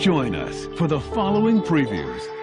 Join us for the following previews.